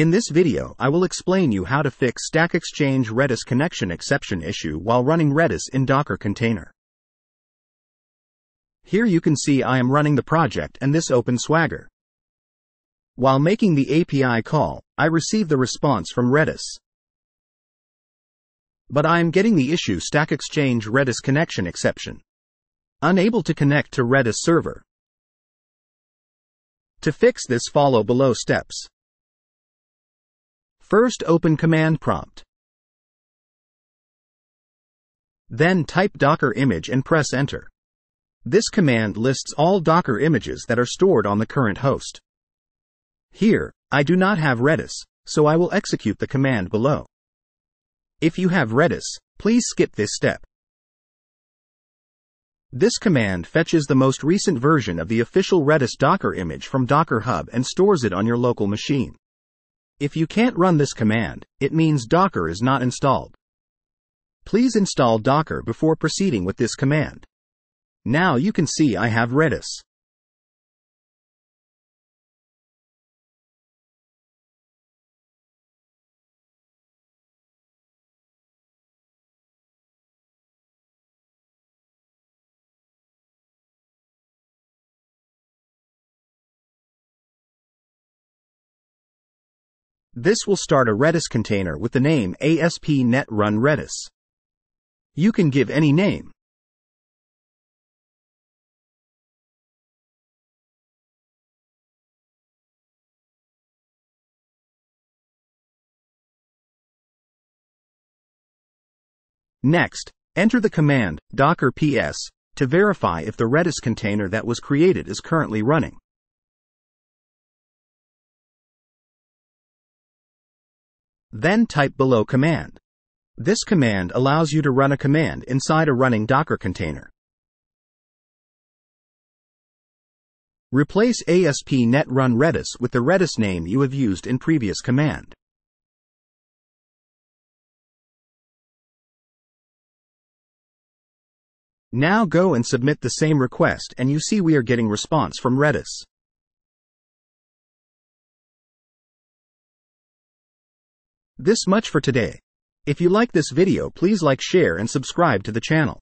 In this video, I will explain you how to fix Stack Exchange Redis connection exception issue while running Redis in Docker container. Here you can see I am running the project and this open Swagger. While making the API call, I receive the response from Redis. But I am getting the issue Stack Exchange Redis connection exception. Unable to connect to Redis server. To fix this follow below steps. First open command prompt. Then type docker image and press enter. This command lists all docker images that are stored on the current host. Here, I do not have Redis, so I will execute the command below. If you have Redis, please skip this step. This command fetches the most recent version of the official Redis Docker image from Docker Hub and stores it on your local machine. If you can't run this command, it means Docker is not installed. Please install Docker before proceeding with this command. Now you can see I have Redis. This will start a Redis container with the name ASP.NET Run Redis. You can give any name. Next, enter the command docker ps to verify if the Redis container that was created is currently running. Then type below command. This command allows you to run a command inside a running Docker container. Replace ASP.NET Run Redis with the Redis name you have used in previous command. Now go and submit the same request and you see we are getting response from Redis. This much for today. If you like this video please like share and subscribe to the channel.